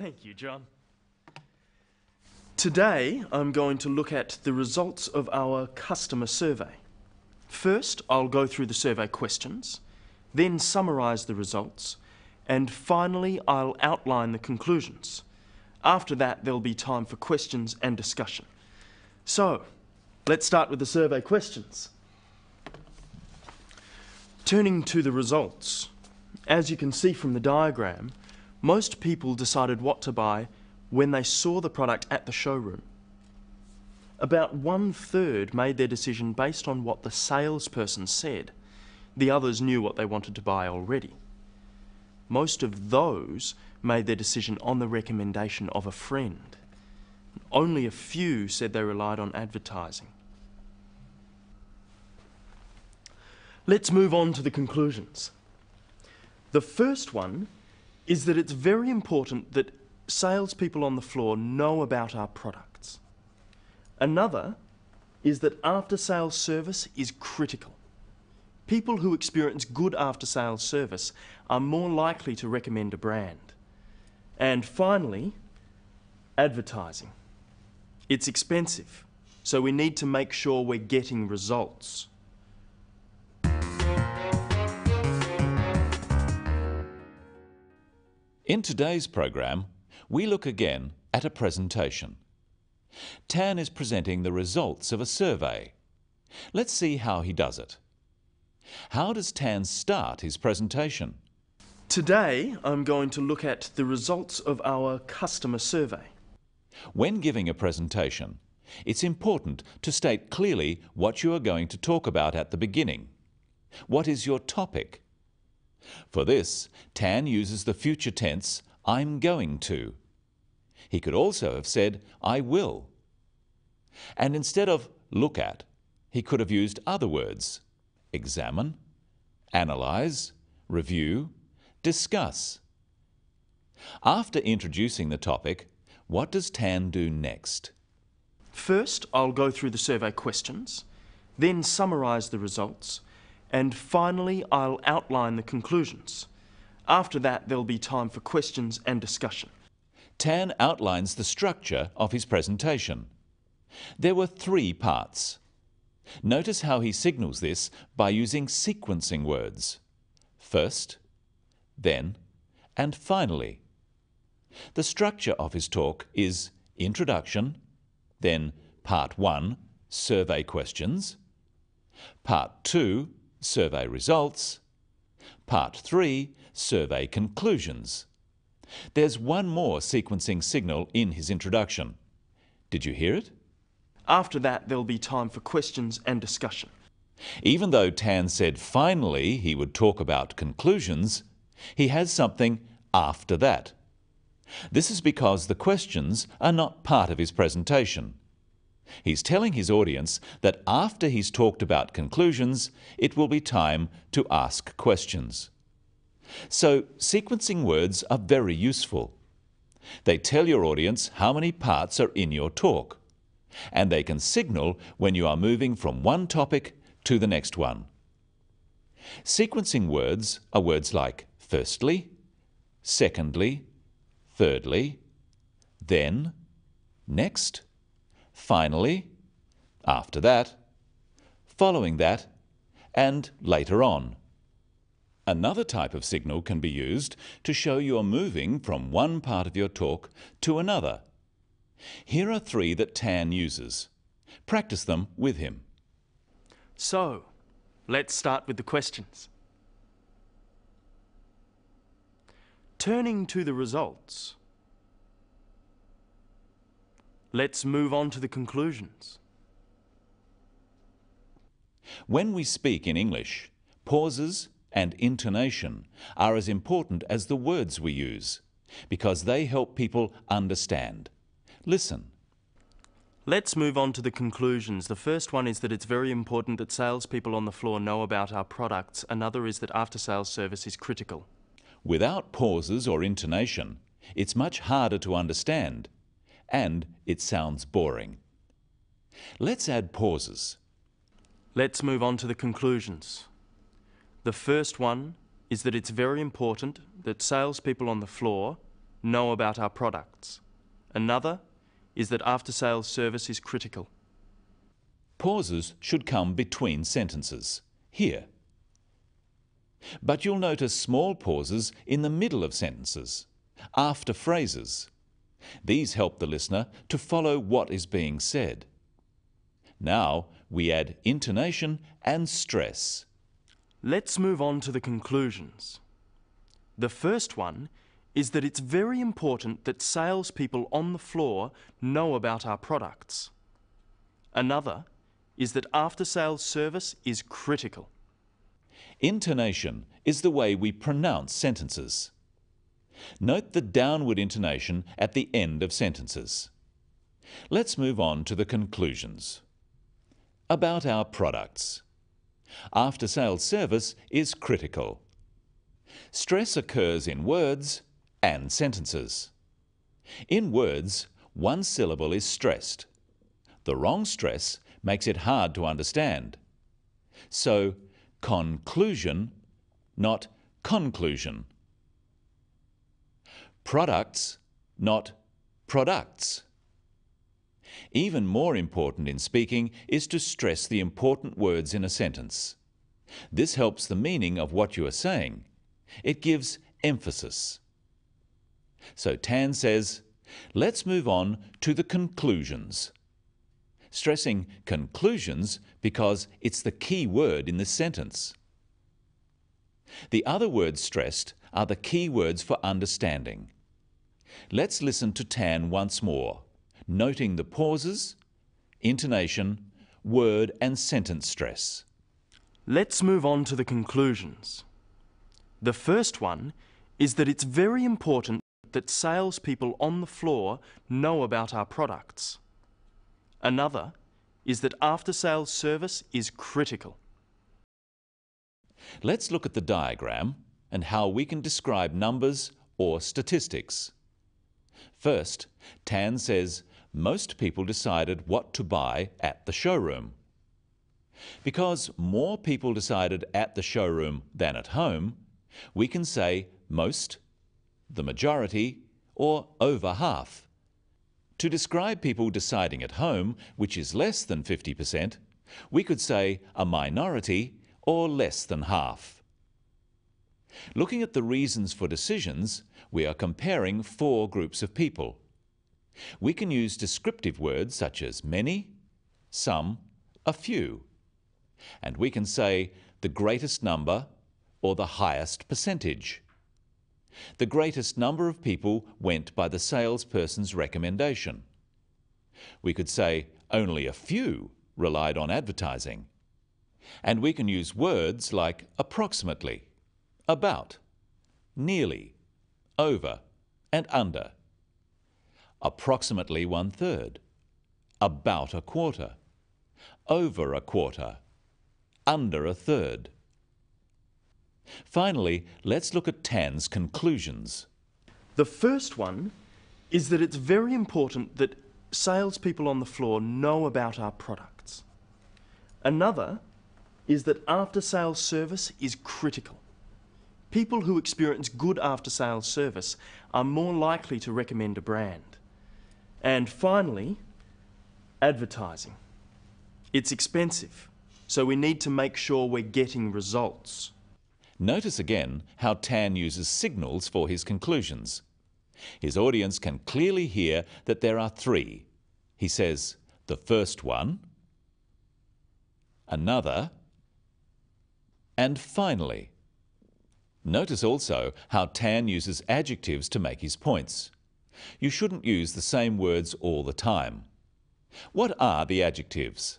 Thank you, John. Today, I'm going to look at the results of our customer survey. First, I'll go through the survey questions, then summarise the results, and finally, I'll outline the conclusions. After that, there'll be time for questions and discussion. So, let's start with the survey questions. Turning to the results, as you can see from the diagram, most people decided what to buy when they saw the product at the showroom. About one third made their decision based on what the salesperson said. The others knew what they wanted to buy already. Most of those made their decision on the recommendation of a friend. Only a few said they relied on advertising. Let's move on to the conclusions. The first one is that it's very important that salespeople on the floor know about our products. Another is that after sales service is critical. People who experience good after sales service are more likely to recommend a brand. And finally, advertising. It's expensive, so we need to make sure we're getting results. In today's program, we look again at a presentation. Tan is presenting the results of a survey. Let's see how he does it. How does Tan start his presentation? Today, I'm going to look at the results of our customer survey. When giving a presentation, it's important to state clearly what you are going to talk about at the beginning. What is your topic? For this, Tan uses the future tense, I'm going to. He could also have said, I will. And instead of look at, he could have used other words examine, analyze, review, discuss. After introducing the topic, what does Tan do next? First, I'll go through the survey questions, then summarise the results, and finally, I'll outline the conclusions. After that, there'll be time for questions and discussion. Tan outlines the structure of his presentation. There were three parts. Notice how he signals this by using sequencing words. First, then, and finally. The structure of his talk is introduction, then part 1, survey questions, part 2, survey results, part 3, survey conclusions. There's one more sequencing signal in his introduction. Did you hear it? After that, there'll be time for questions and discussion. Even though Tan said finally he would talk about conclusions, he has something after that. This is because the questions are not part of his presentation. He's telling his audience that after he's talked about conclusions, it will be time to ask questions. So, sequencing words are very useful. They tell your audience how many parts are in your talk, and they can signal when you are moving from one topic to the next one. Sequencing words are words like firstly, secondly, thirdly, then, next, finally, after that, following that, and later on. Another type of signal can be used to show you are moving from one part of your talk to another. Here are three that Tan uses. Practice them with him. So, let's start with the questions. Turning to the results, let's move on to the conclusions. When we speak in English, pauses and intonation are as important as the words we use because they help people understand. Listen. Let's move on to the conclusions. The first one is that it's very important that salespeople on the floor know about our products. Another is that after sales service is critical. Without pauses or intonation, it's much harder to understand and it sounds boring. Let's add pauses. Let's move on to the conclusions. The first one is that it's very important that salespeople on the floor know about our products. Another is that after sales service is critical. Pauses should come between sentences, here. But you'll notice small pauses in the middle of sentences, after phrases. These help the listener to follow what is being said. Now we add intonation and stress. Let's move on to the conclusions. The first one is that it's very important that salespeople on the floor know about our products. Another is that after sales service is critical. Intonation is the way we pronounce sentences. Note the downward intonation at the end of sentences. Let's move on to the conclusions. About our products. After sales service is critical. Stress occurs in words and sentences. In words, one syllable is stressed. The wrong stress makes it hard to understand. So, conclusion, not conclusion. Products, not products. Even more important in speaking is to stress the important words in a sentence. This helps the meaning of what you are saying. It gives emphasis. So Tan says, let's move on to the conclusions. Stressing conclusions because it's the key word in this sentence. The other words stressed are the key words for understanding. Let's listen to Tan once more, noting the pauses, intonation, word and sentence stress. Let's move on to the conclusions. The first one is that it's very important that salespeople on the floor know about our products. Another is that after sales service is critical. Let's look at the diagram and how we can describe numbers or statistics. First, Tan says most people decided what to buy at the showroom. Because more people decided at the showroom than at home, we can say most, the majority, or over half. To describe people deciding at home, which is less than 50%, we could say a minority or less than half. Looking at the reasons for decisions, we are comparing four groups of people. We can use descriptive words such as many, some, a few. And we can say the greatest number or the highest percentage. The greatest number of people went by the salesperson's recommendation. We could say only a few relied on advertising. And we can use words like approximately, about, nearly, over, and under. Approximately one third, about a quarter, over a quarter, under a third. Finally, let's look at Tan's conclusions. The first one is that it's very important that salespeople on the floor know about our products. Another is that after sales service is critical. People who experience good after sales service are more likely to recommend a brand. And finally, advertising. It's expensive, so we need to make sure we're getting results. Notice again how Tan uses signals for his conclusions. His audience can clearly hear that there are three. He says, the first one, another, and finally. Notice also how Tan uses adjectives to make his points. You shouldn't use the same words all the time. What are the adjectives?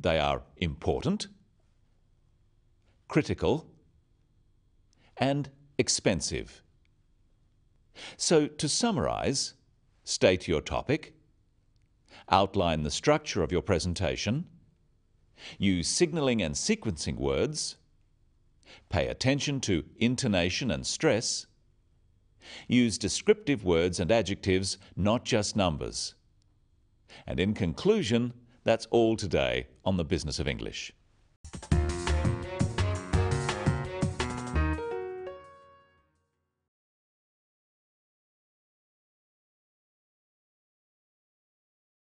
They are important, critical, and expensive. So, to summarise, state your topic, outline the structure of your presentation, use signalling and sequencing words, pay attention to intonation and stress, use descriptive words and adjectives, not just numbers. And in conclusion, that's all today on the Business of English.